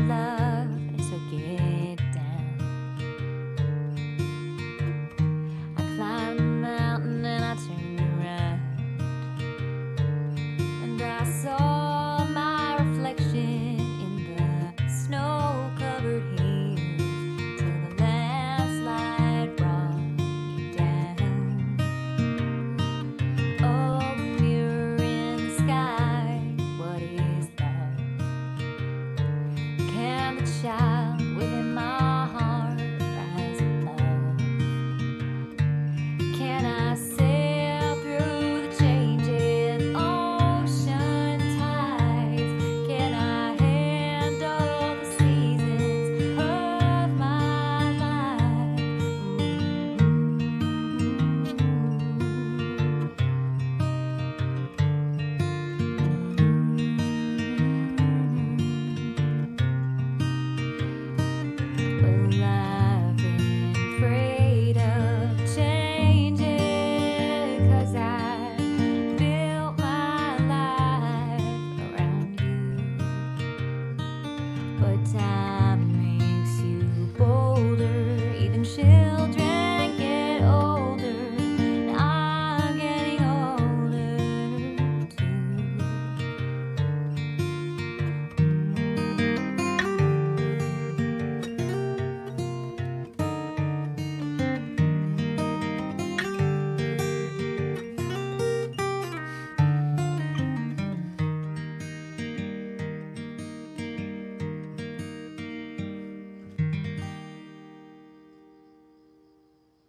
love.